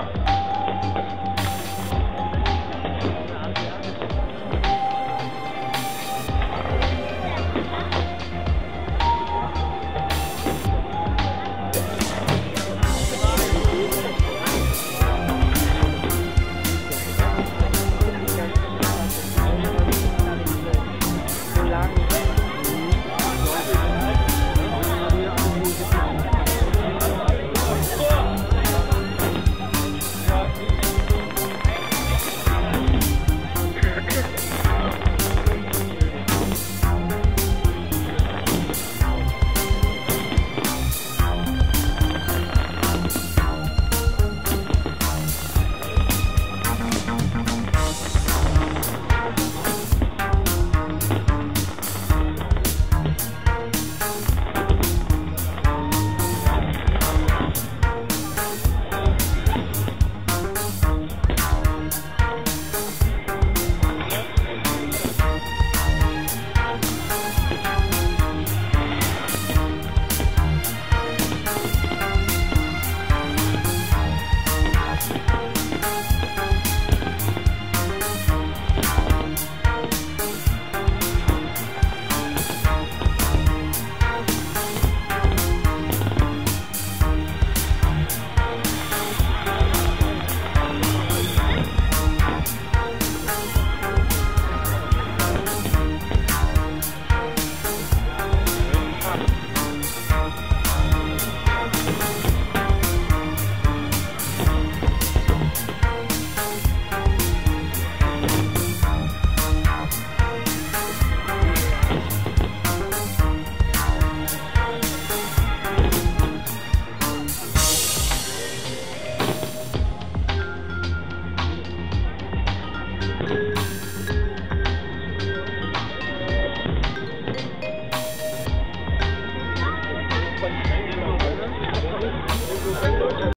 up.